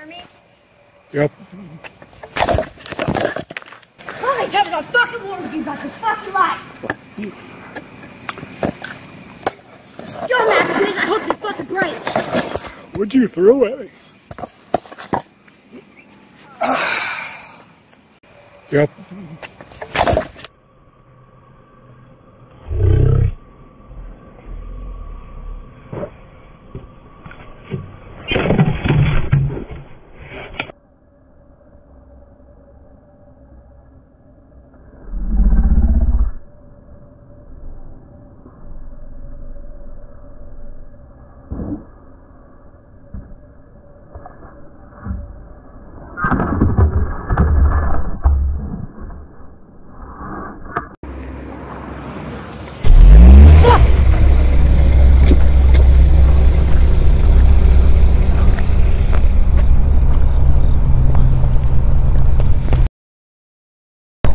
hear me? Yep. Many times I fucking warned you about this fucking light? Dumbass bitch, I hope you fucking break. What'd you throw at me? Yep.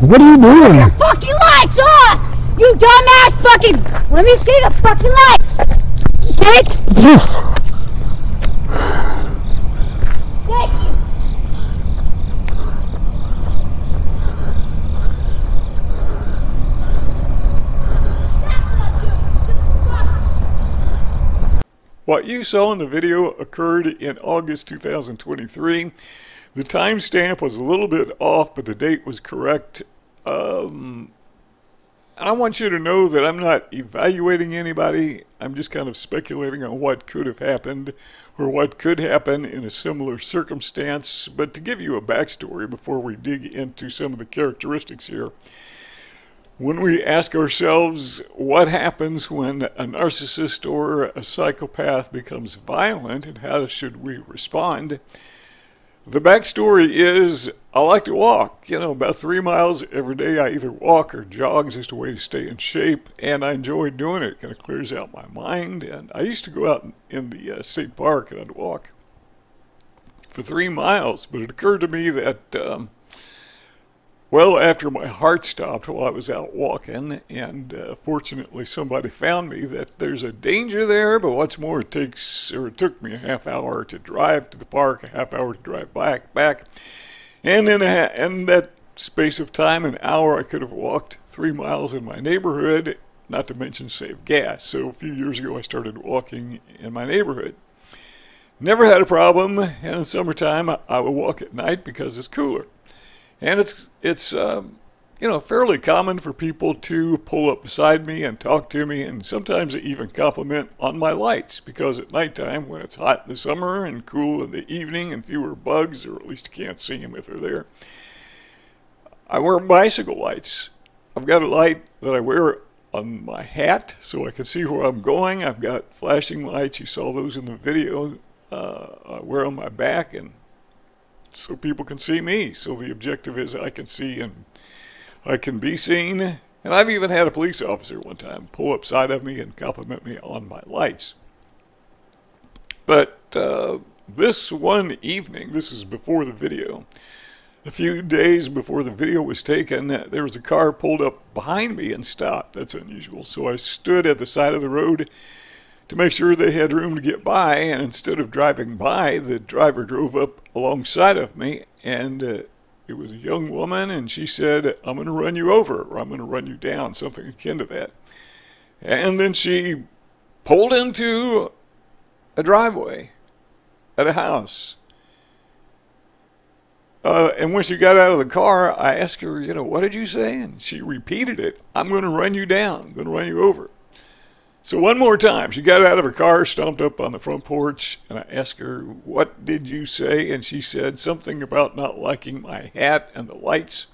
What are you doing? Fucking lights on! You dumbass fucking. Let me see the fucking lights! Bitch! Bitch! What you saw in the video occurred in August 2023. The timestamp was a little bit off, but the date was correct. Um, I want you to know that I'm not evaluating anybody. I'm just kind of speculating on what could have happened or what could happen in a similar circumstance. But to give you a backstory before we dig into some of the characteristics here, when we ask ourselves what happens when a narcissist or a psychopath becomes violent and how should we respond, the backstory is I like to walk. You know, about three miles every day. I either walk or jog just a way to stay in shape, and I enjoy doing it. It kind of clears out my mind. And I used to go out in the uh, state park and I'd walk for three miles, but it occurred to me that. Um, well, after my heart stopped while I was out walking, and uh, fortunately somebody found me that there's a danger there, but what's more, it takes, or it took me a half hour to drive to the park, a half hour to drive back, back, and in, a, in that space of time, an hour, I could have walked three miles in my neighborhood, not to mention save gas. So a few years ago, I started walking in my neighborhood. Never had a problem, and in summertime, I would walk at night because it's cooler. And it's it's um, you know fairly common for people to pull up beside me and talk to me, and sometimes even compliment on my lights because at nighttime, when it's hot in the summer and cool in the evening and fewer bugs, or at least you can't see them if they're there, I wear bicycle lights. I've got a light that I wear on my hat so I can see where I'm going. I've got flashing lights. You saw those in the video. Uh, I wear on my back and so people can see me. So the objective is I can see and I can be seen. And I've even had a police officer one time pull up side of me and compliment me on my lights. But uh, this one evening, this is before the video, a few days before the video was taken, there was a car pulled up behind me and stopped. That's unusual. So I stood at the side of the road to make sure they had room to get by. And instead of driving by, the driver drove up alongside of me, and uh, it was a young woman, and she said, I'm going to run you over, or I'm going to run you down, something akin to that. And then she pulled into a driveway at a house. Uh, and when she got out of the car, I asked her, you know, what did you say? And she repeated it. I'm going to run you down. I'm going to run you over. So one more time, she got out of her car, stomped up on the front porch, and I asked her, What did you say? And she said something about not liking my hat and the lights.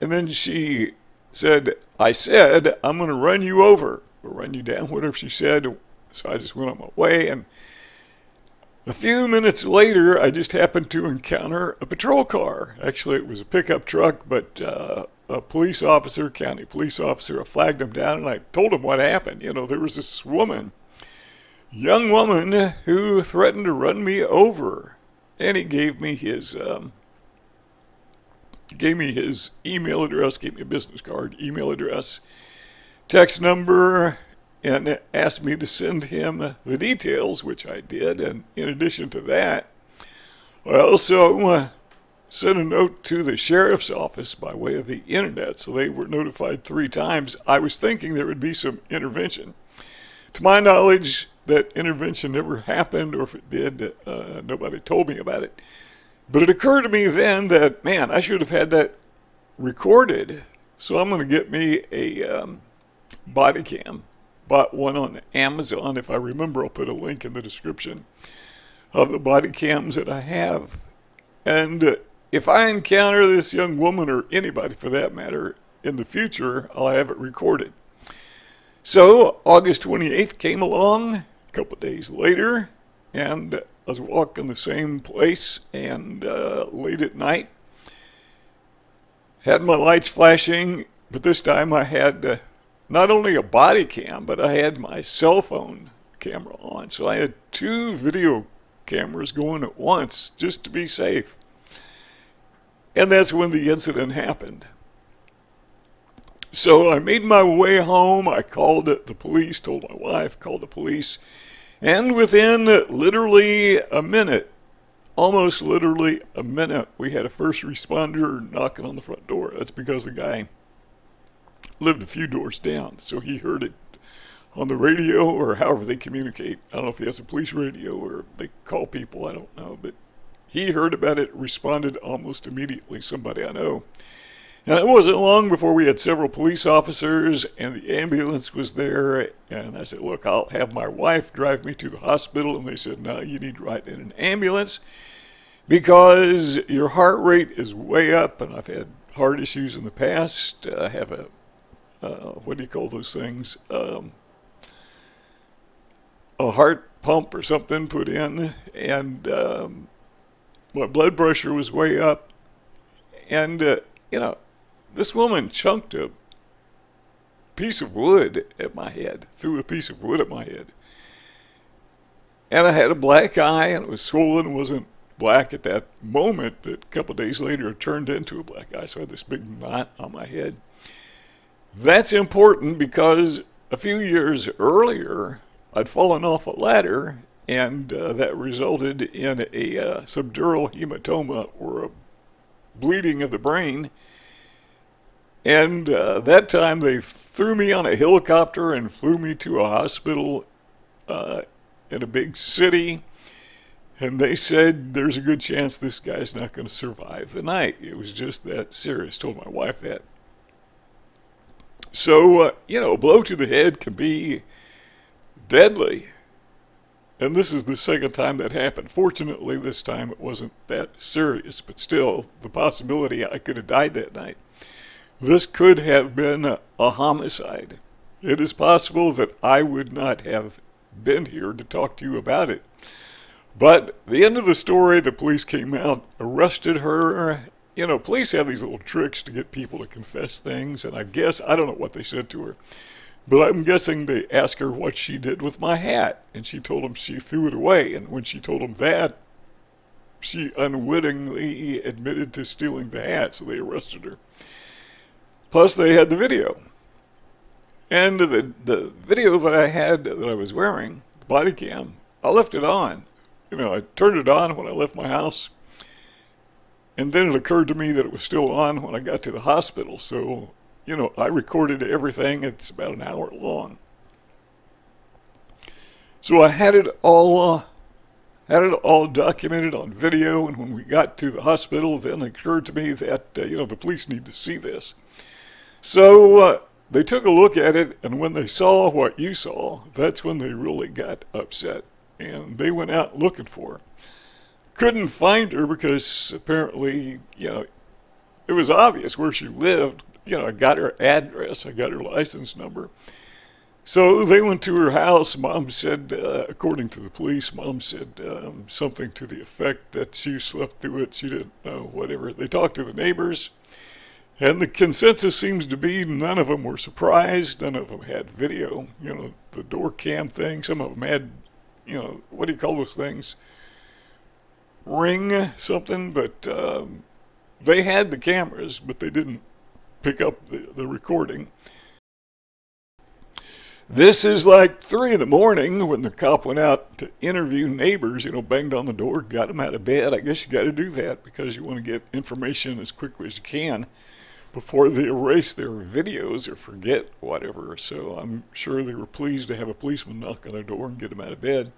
And then she said, I said, I'm going to run you over or run you down, whatever she said. So I just went on my way. And a few minutes later, I just happened to encounter a patrol car. Actually, it was a pickup truck, but uh, a police officer, county police officer, I flagged him down and I told him what happened. You know, there was this woman, young woman, who threatened to run me over. And he gave me his, um, gave me his email address, gave me a business card, email address, text number, and asked me to send him the details, which I did. And in addition to that, I also uh, sent a note to the sheriff's office by way of the internet, so they were notified three times. I was thinking there would be some intervention. To my knowledge, that intervention never happened, or if it did, uh, nobody told me about it. But it occurred to me then that, man, I should have had that recorded. So I'm going to get me a um, body cam. Bought one on Amazon. If I remember, I'll put a link in the description of the body cams that I have. And uh, if I encounter this young woman, or anybody for that matter, in the future, I'll have it recorded. So August 28th came along a couple days later, and I was walking the same place, and uh, late at night, had my lights flashing, but this time I had uh, not only a body cam, but I had my cell phone camera on. So I had two video cameras going at once just to be safe. And that's when the incident happened. So I made my way home. I called the police, told my wife, called the police. And within literally a minute, almost literally a minute, we had a first responder knocking on the front door. That's because the guy lived a few doors down, so he heard it on the radio or however they communicate. I don't know if he has a police radio or they call people, I don't know, but he heard about it, responded almost immediately, somebody I know. And it wasn't long before we had several police officers and the ambulance was there. And I said, Look, I'll have my wife drive me to the hospital. And they said, No, you need to ride in an ambulance because your heart rate is way up. And I've had heart issues in the past. I have a, uh, what do you call those things? Um, a heart pump or something put in. And um, my blood pressure was way up. And, uh, you know, this woman chunked a piece of wood at my head, threw a piece of wood at my head. And I had a black eye, and it was swollen. It wasn't black at that moment, but a couple days later, it turned into a black eye. So I had this big knot on my head. That's important because a few years earlier, I'd fallen off a ladder, and uh, that resulted in a uh, subdural hematoma or a bleeding of the brain and uh, that time they threw me on a helicopter and flew me to a hospital uh, in a big city. And they said there's a good chance this guy's not going to survive the night. It was just that serious. Told my wife that. So, uh, you know, a blow to the head can be deadly. And this is the second time that happened. Fortunately, this time it wasn't that serious, but still, the possibility I could have died that night. This could have been a homicide. It is possible that I would not have been here to talk to you about it. But the end of the story, the police came out, arrested her. You know, police have these little tricks to get people to confess things, and I guess, I don't know what they said to her, but I'm guessing they asked her what she did with my hat, and she told them she threw it away. And when she told them that, she unwittingly admitted to stealing the hat, so they arrested her. Plus, they had the video. And the, the video that I had that I was wearing, the body cam, I left it on. You know, I turned it on when I left my house. And then it occurred to me that it was still on when I got to the hospital. So, you know, I recorded everything. It's about an hour long. So I had it all uh, had it all documented on video. And when we got to the hospital, then it occurred to me that, uh, you know, the police need to see this. So uh, they took a look at it, and when they saw what you saw, that's when they really got upset. And they went out looking for her. Couldn't find her because apparently, you know, it was obvious where she lived. You know, I got her address, I got her license number. So they went to her house. Mom said, uh, according to the police, mom said um, something to the effect that she slept through it. She didn't know, whatever. They talked to the neighbors. And the consensus seems to be none of them were surprised. None of them had video. You know, the door cam thing. Some of them had, you know, what do you call those things? Ring something. But um, they had the cameras, but they didn't pick up the, the recording. This is like three in the morning when the cop went out to interview neighbors, you know, banged on the door, got them out of bed. I guess you got to do that because you want to get information as quickly as you can before they erase their videos or forget whatever. So I'm sure they were pleased to have a policeman knock on their door and get them out of bed.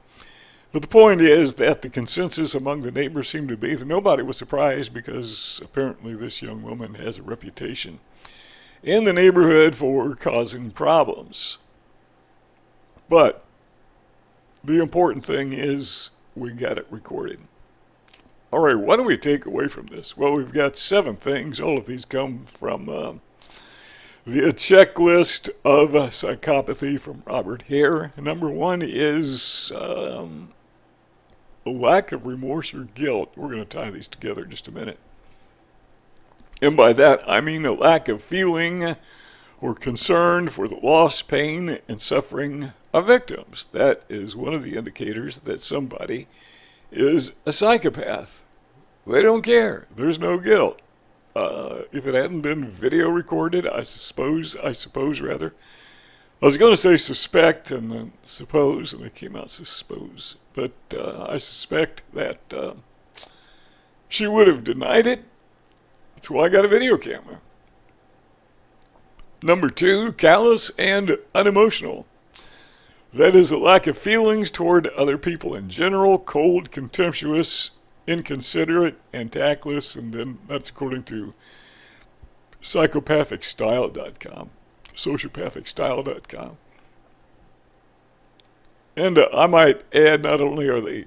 But the point is that the consensus among the neighbors seemed to be that nobody was surprised because apparently this young woman has a reputation in the neighborhood for causing problems. But the important thing is we got it recorded. All right, what do we take away from this? Well, we've got seven things. All of these come from uh, the checklist of psychopathy from Robert Hare. Number one is um, a lack of remorse or guilt. We're going to tie these together in just a minute. And by that, I mean a lack of feeling or concern for the loss, pain, and suffering of victims. That is one of the indicators that somebody is a psychopath. They don't care. There's no guilt. Uh, if it hadn't been video recorded, I suppose, I suppose rather, I was going to say suspect and then suppose, and they came out suppose. But uh, I suspect that uh, she would have denied it. That's why I got a video camera. Number two, callous and unemotional. That is a lack of feelings toward other people in general, cold, contemptuous, inconsiderate, and tactless, and then that's according to psychopathicstyle.com, sociopathicstyle.com. And uh, I might add, not only are they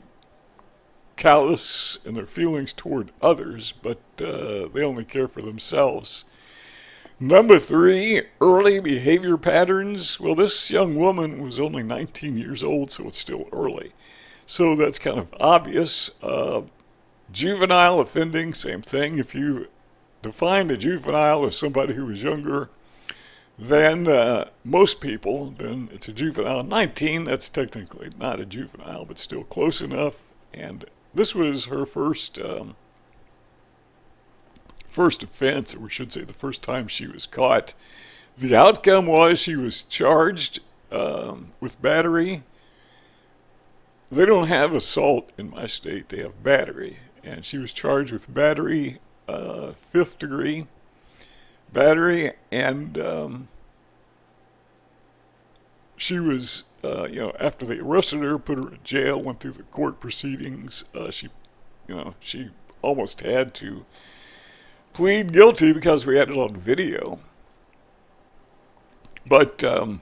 callous in their feelings toward others, but uh, they only care for themselves. Number three, early behavior patterns. Well, this young woman was only 19 years old, so it's still early. So that's kind of obvious. Uh, juvenile offending, same thing. If you define a juvenile as somebody who is younger than uh, most people, then it's a juvenile. 19, that's technically not a juvenile, but still close enough. And this was her first um, first offense, or we should say the first time she was caught. The outcome was she was charged um, with battery. They don't have assault in my state, they have battery. And she was charged with battery, uh, fifth degree battery, and um, she was, uh, you know, after they arrested her, put her in jail, went through the court proceedings. Uh, she, you know, she almost had to plead guilty because we had it on video. But um,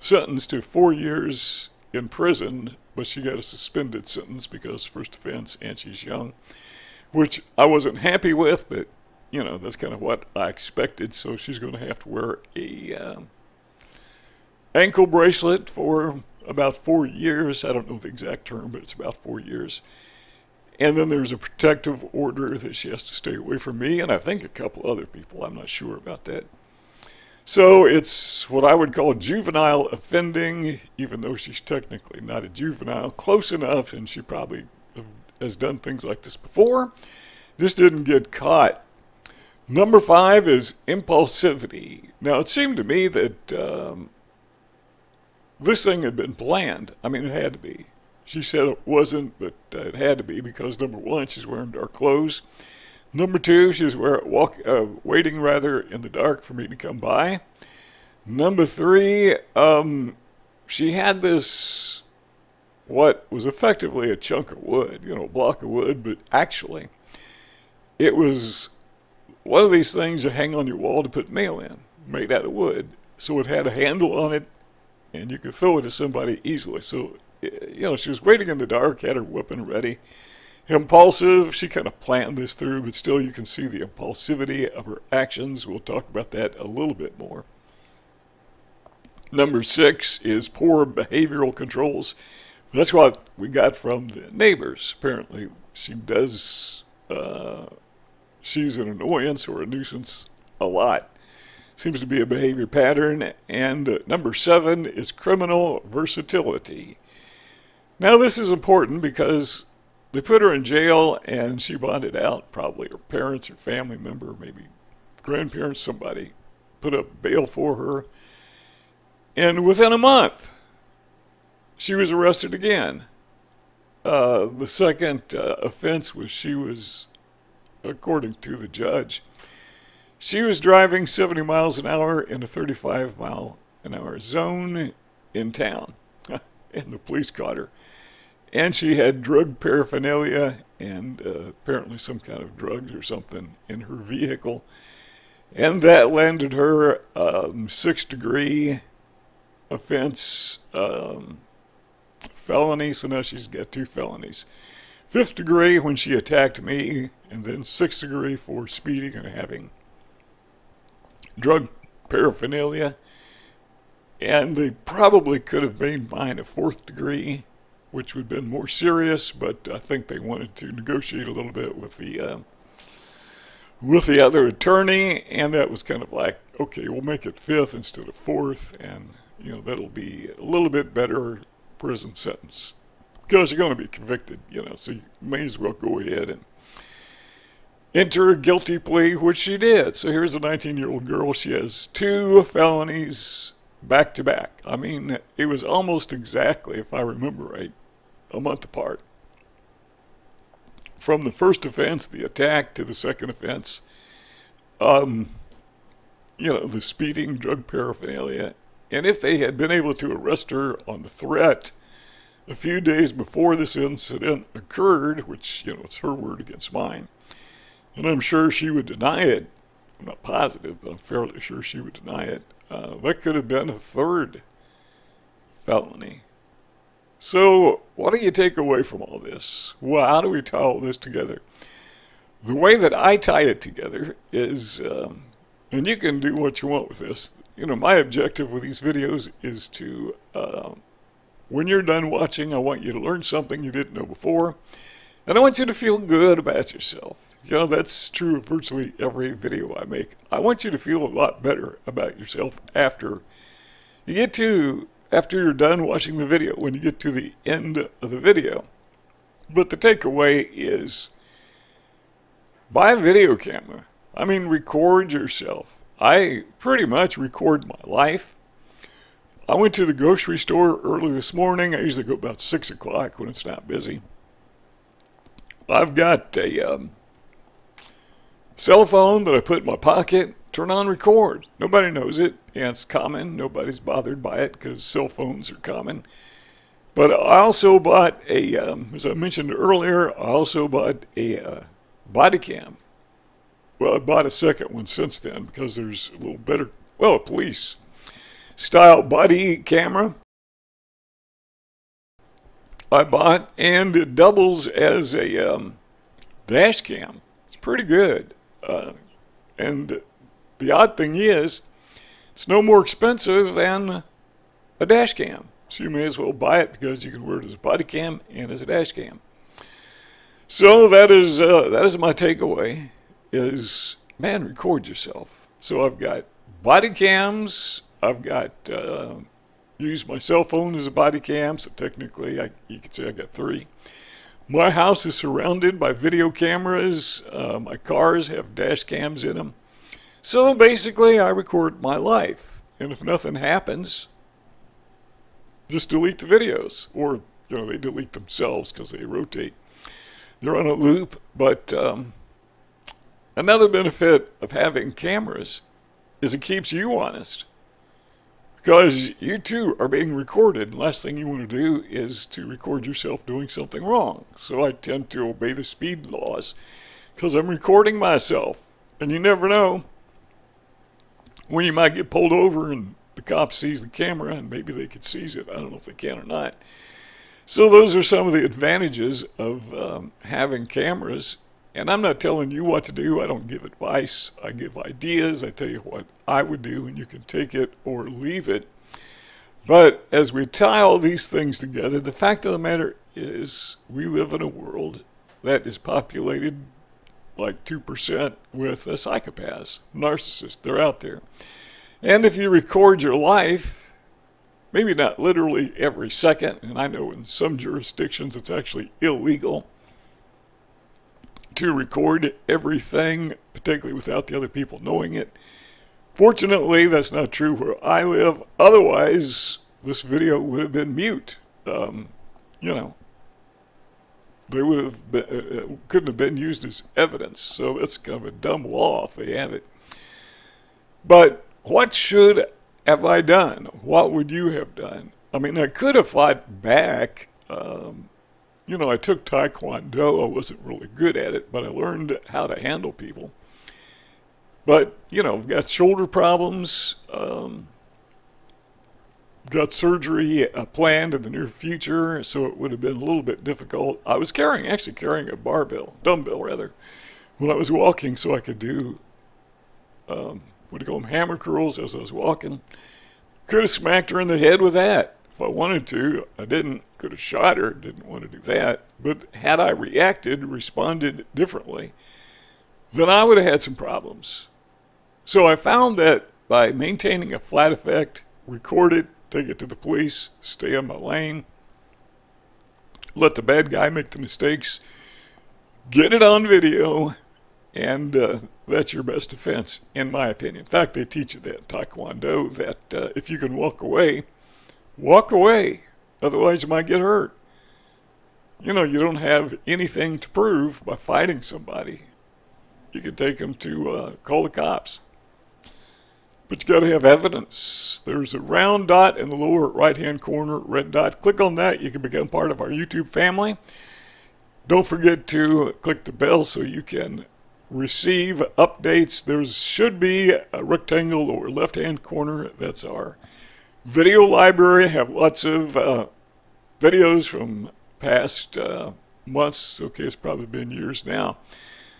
sentenced to four years in prison, but she got a suspended sentence because first offense and she's young, which I wasn't happy with, but you know, that's kind of what I expected. So she's going to have to wear a um, ankle bracelet for about four years. I don't know the exact term, but it's about four years. And then there's a protective order that she has to stay away from me, and I think a couple other people. I'm not sure about that. So it's what I would call juvenile offending, even though she's technically not a juvenile, close enough, and she probably has done things like this before, just didn't get caught. Number five is impulsivity. Now, it seemed to me that um, this thing had been planned. I mean, it had to be. She said it wasn't, but uh, it had to be because number one, she's wearing dark clothes. Number two, she's walk, uh, waiting rather in the dark for me to come by. Number three, um, she had this, what was effectively a chunk of wood, you know, a block of wood, but actually, it was one of these things you hang on your wall to put mail in, made out of wood. So it had a handle on it, and you could throw it to somebody easily. So you know, she was waiting in the dark, had her weapon ready. Impulsive, she kind of planned this through, but still you can see the impulsivity of her actions. We'll talk about that a little bit more. Number six is poor behavioral controls. That's what we got from the neighbors. Apparently, she does, uh, she's an annoyance or a nuisance a lot. Seems to be a behavior pattern. And uh, number seven is criminal versatility. Now, this is important because they put her in jail and she bonded out. Probably her parents or family member, maybe grandparents, somebody put up bail for her. And within a month, she was arrested again. Uh, the second uh, offense was she was, according to the judge, she was driving 70 miles an hour in a 35 mile an hour zone in town. and the police caught her. And she had drug paraphernalia and uh, apparently some kind of drugs or something in her vehicle. And that landed her um, six degree offense um, felony. So now she's got two felonies. Fifth degree when she attacked me, and then sixth degree for speeding and having drug paraphernalia. And they probably could have made mine a fourth degree, which would have been more serious, but I think they wanted to negotiate a little bit with the uh, with the other attorney, and that was kind of like, okay, we'll make it fifth instead of fourth, and you know that'll be a little bit better prison sentence because you're going to be convicted, you know, so you may as well go ahead and enter a guilty plea, which she did. So here's a 19 year old girl. She has two felonies back to back. I mean, it was almost exactly, if I remember right, a month apart. From the first offense, the attack, to the second offense, um, you know, the speeding, drug paraphernalia. And if they had been able to arrest her on the threat a few days before this incident occurred, which, you know, it's her word against mine, and I'm sure she would deny it. I'm not positive, but I'm fairly sure she would deny it. Uh, that could have been a third felony. So, what do you take away from all this? Well, how do we tie all this together? The way that I tie it together is, um, and you can do what you want with this. You know, my objective with these videos is to, uh, when you're done watching, I want you to learn something you didn't know before, and I want you to feel good about yourself. You know, that's true of virtually every video I make. I want you to feel a lot better about yourself after you get to, after you're done watching the video, when you get to the end of the video. But the takeaway is buy a video camera. I mean, record yourself. I pretty much record my life. I went to the grocery store early this morning. I usually go about 6 o'clock when it's not busy. I've got a um, Cell phone that I put in my pocket, turn on record. Nobody knows it, and it's common. Nobody's bothered by it because cell phones are common. But I also bought a, um, as I mentioned earlier, I also bought a uh, body cam. Well, I bought a second one since then because there's a little better, well, a police style body camera. I bought, and it doubles as a um, dash cam. It's pretty good. Uh, and the odd thing is, it's no more expensive than a dash cam. So you may as well buy it because you can wear it as a body cam and as a dash cam. So that is uh, that is my takeaway. Is man, record yourself. So I've got body cams. I've got uh, use my cell phone as a body cam. So technically, I, you could say I got three. My house is surrounded by video cameras. Uh, my cars have dash cams in them. So basically, I record my life. And if nothing happens, just delete the videos. Or, you know, they delete themselves because they rotate. They're on a loop. But um, another benefit of having cameras is it keeps you honest because you too are being recorded. Last thing you want to do is to record yourself doing something wrong. So I tend to obey the speed laws because I'm recording myself. And you never know when you might get pulled over and the cop sees the camera and maybe they could seize it. I don't know if they can or not. So those are some of the advantages of um, having cameras and I'm not telling you what to do. I don't give advice. I give ideas. I tell you what I would do, and you can take it or leave it. But as we tie all these things together, the fact of the matter is we live in a world that is populated like 2% with psychopaths, narcissists. They're out there. And if you record your life, maybe not literally every second, and I know in some jurisdictions it's actually illegal to record everything, particularly without the other people knowing it. Fortunately, that's not true where I live. Otherwise, this video would have been mute. Um, you know, they would have been, uh, uh, couldn't have been used as evidence. So that's kind of a dumb law if they have it. But what should have I done? What would you have done? I mean, I could have fought back. Um, you know, I took Taekwondo. I wasn't really good at it, but I learned how to handle people. But, you know, I've got shoulder problems, um, got surgery uh, planned in the near future, so it would have been a little bit difficult. I was carrying, actually carrying a barbell, dumbbell rather, when I was walking so I could do, um, what do you call them, hammer curls as I was walking. Could have smacked her in the head with that if I wanted to. I didn't. Could have shot her. Didn't want to do that. But had I reacted, responded differently, then I would have had some problems. So I found that by maintaining a flat affect, record it, take it to the police, stay in my lane, let the bad guy make the mistakes, get it on video, and uh, that's your best defense, in my opinion. In fact, they teach you that in Taekwondo, that uh, if you can walk away, walk away. Otherwise, you might get hurt. You know, you don't have anything to prove by fighting somebody. You can take them to uh, call the cops. But you got to have evidence. There's a round dot in the lower right hand corner, red dot. Click on that. You can become part of our YouTube family. Don't forget to click the bell so you can receive updates. There should be a rectangle or left hand corner. That's our video library. have lots of uh, videos from past uh, months. Okay, it's probably been years now.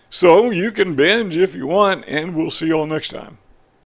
So you can binge if you want, and we'll see you all next time.